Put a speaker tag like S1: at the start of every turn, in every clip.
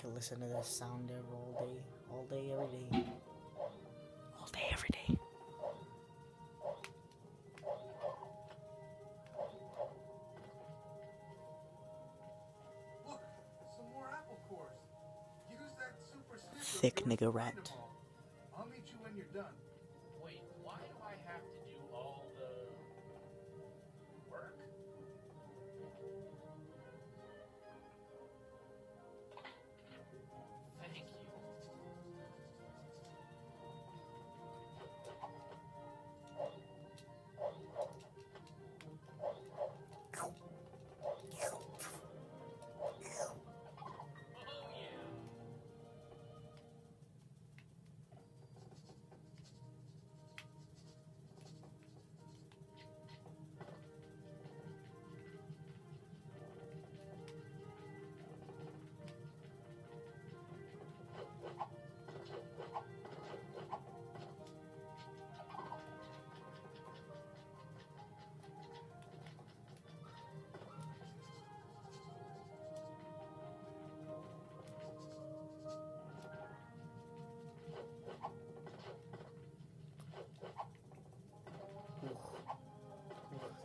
S1: could listen to this sound there all day, all day, every day. All day, every day.
S2: Look, some more apple cores. Use that super
S1: Thick
S2: to
S1: nigga
S2: find
S1: rat.
S2: 'em all. I'll meet you when you're done.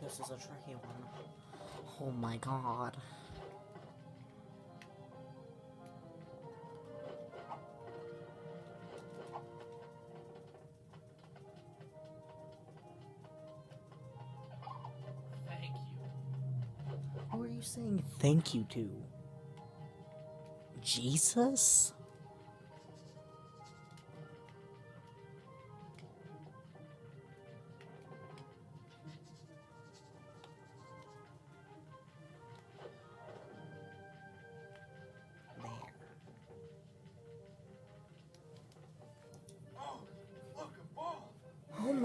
S1: This is a tricky one. Oh my god.
S3: Thank you.
S1: Who are you saying thank you to? Jesus?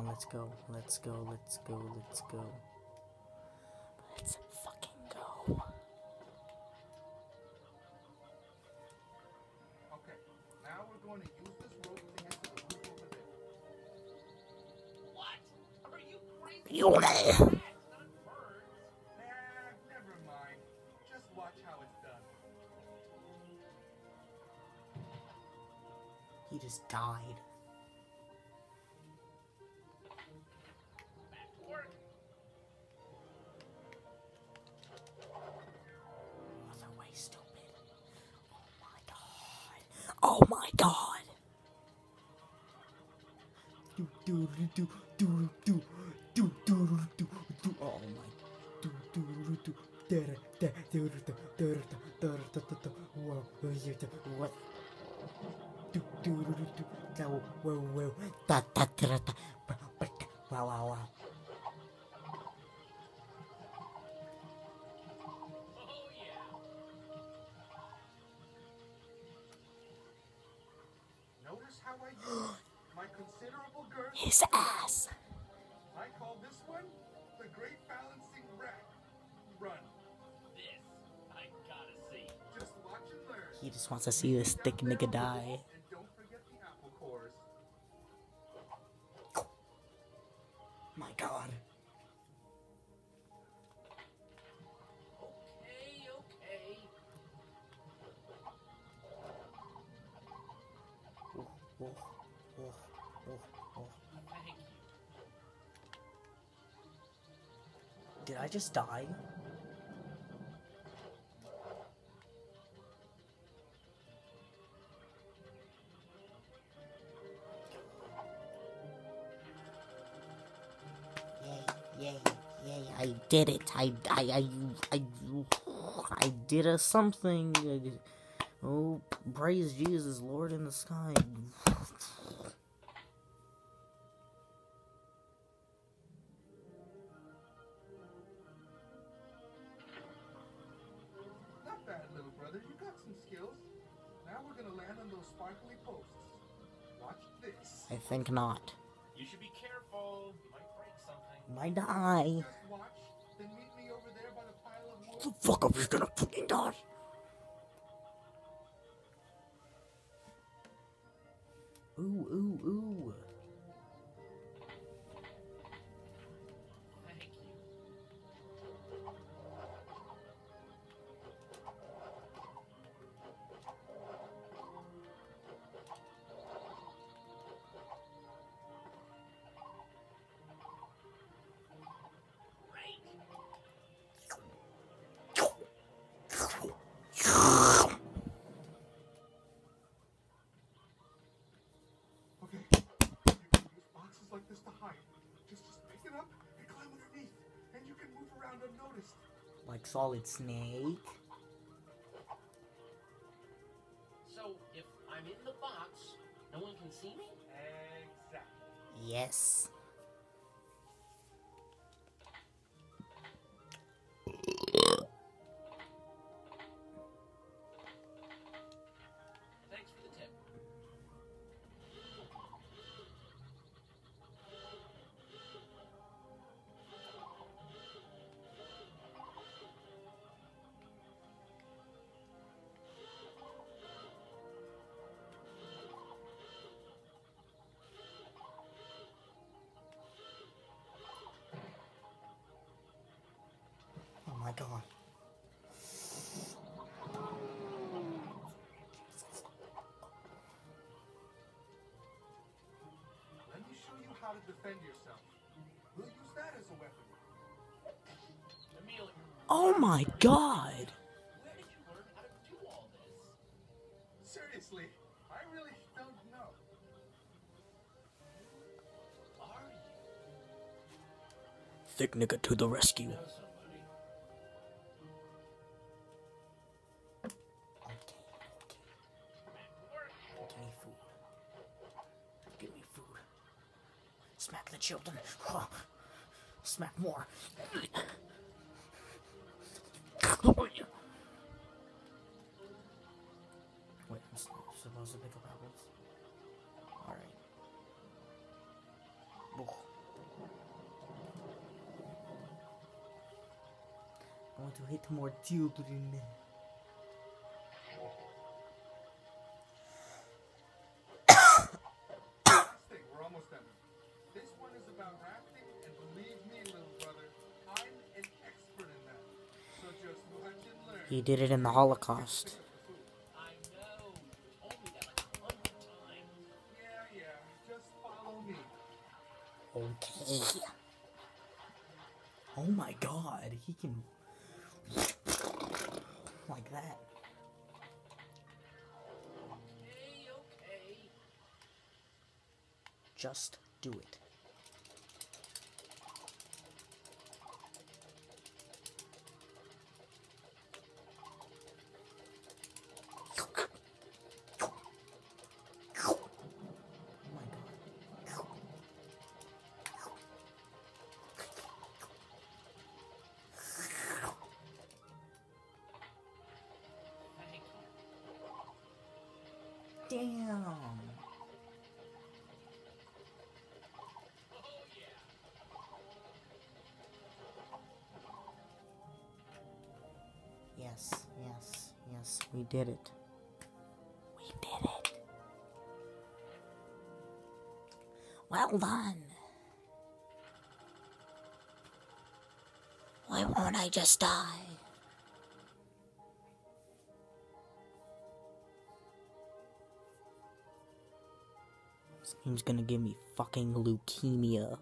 S1: on, let's go. Let's go. Let's go. Let's go. Let's fucking go.
S2: Okay, now we're going to use this rope to get to the roof over there.
S3: What? Are you crazy?
S1: You there.
S3: Rats, not birds.
S2: Nah, never mind. Just watch how it's done.
S1: He just died. do do do do do do do oh my do do do do wow
S2: Notice how I
S1: his ass.
S2: I call this one the Great Balancing Rack. Run.
S3: This I gotta see.
S2: Just watch and learn.
S1: He just wants to see this thick nigga die. Did I just die? Yay, yay, I did it. I, I, I, I, I did a something. Oh, praise Jesus, Lord in the sky.
S2: Brother. You got some skills. Now we're gonna land on those sparkly posts. Watch this.
S1: I think not.
S3: You should be careful. You might break something.
S1: Might die.
S2: Just watch. Then meet me over there by the pile of wood.
S1: The fuck up, you're gonna fucking die. Ooh, ooh, ooh.
S2: Around unnoticed.
S1: Like Solid Snake.
S3: So if I'm in the box, no one can see me?
S2: Exactly.
S1: Yes.
S2: Defend yourself. We'll use that as a weapon.
S3: Amelia,
S1: Oh my god.
S3: where did you learn how to do all this?
S2: Seriously, I really don't know.
S3: Are you?
S1: Thick nigga to the rescue. Children. Smack more. Wait, I'm supposed to pick up apples? Alright. I want to hit more children.
S2: We're almost done. This one is about rafting, and believe me, little brother, I'm an expert in that. So just watch and learn.
S1: He did it in the Holocaust.
S3: I know. You told me that like a hundred times.
S2: Yeah, yeah, just follow me.
S1: Okay. Oh my god, he can. Like that.
S3: Okay, okay.
S1: Just do it. Damn. We did it. We did it. Well done. Why won't I just die? This game's gonna give me fucking leukemia.